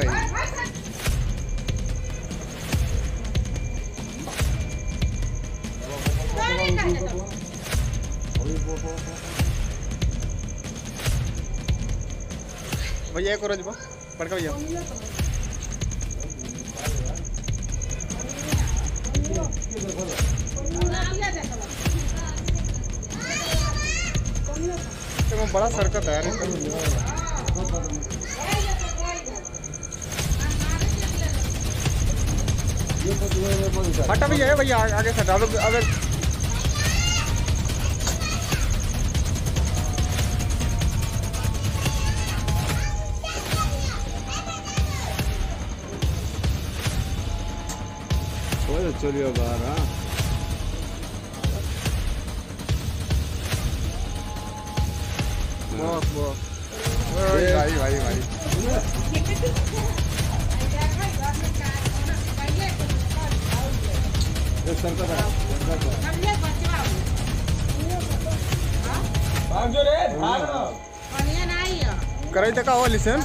भाई। भैया एक और जब पड़का भैया। बड़ा सरकत है यार। हटा भैया है भैया आगे- हटा अब अगर चलियो बाहर हाँ। बहुत बहुत। भाई भाई भाई। है कराई था का लिसन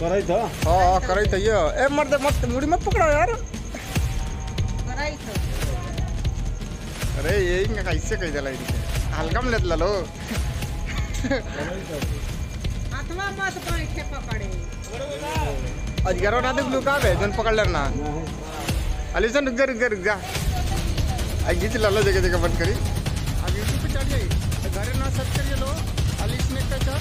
कराई था हाँ कराई था ये। ए मर्द मत मुड़ी मत पकड़ो यार। अरे ये इंगा कैसे कही दिला इनके हल्का में लेत लो। आज गरो ना देख लू का जन पकड़ लेना। अलीसन रुक जा रुक जा रुक जा। आज गीत लाला जगह जगह बंद करी। अब यूट्यूब पे चढ़ जाइए। घरे ना सर्च करिए लो अली स्नेक का सर